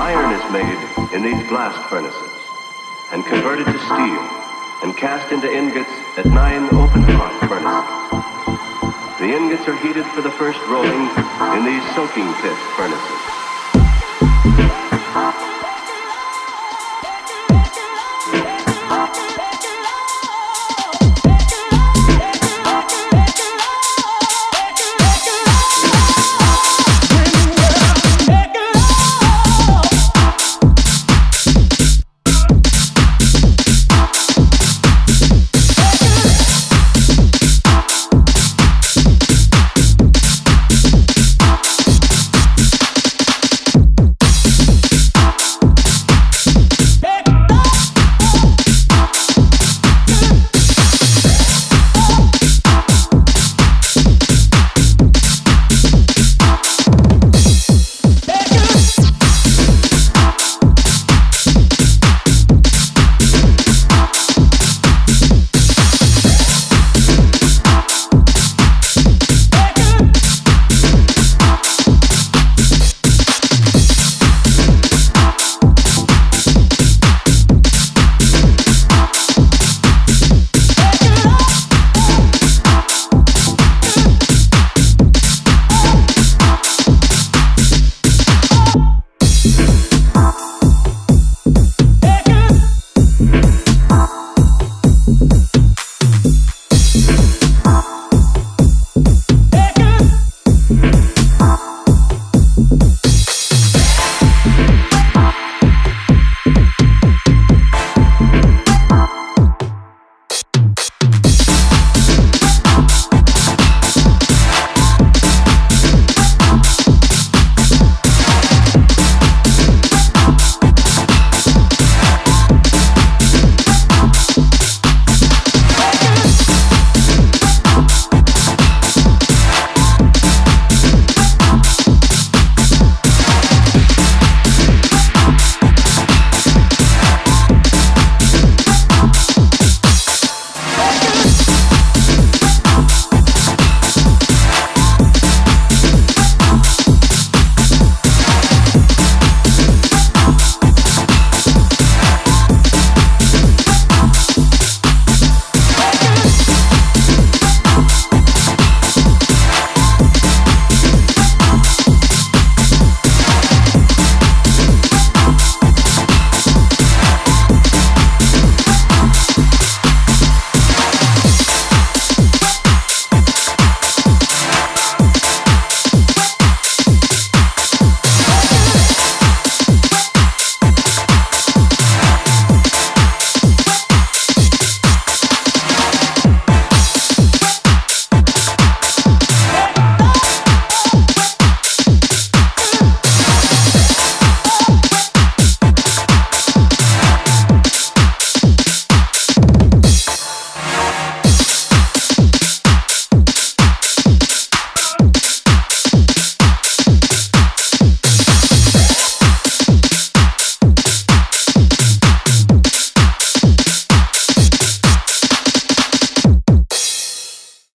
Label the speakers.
Speaker 1: Iron is made in these blast furnaces and converted to steel and cast into ingots at nine open hot furnaces. The ingots are heated for the first rolling in these soaking pit furnaces.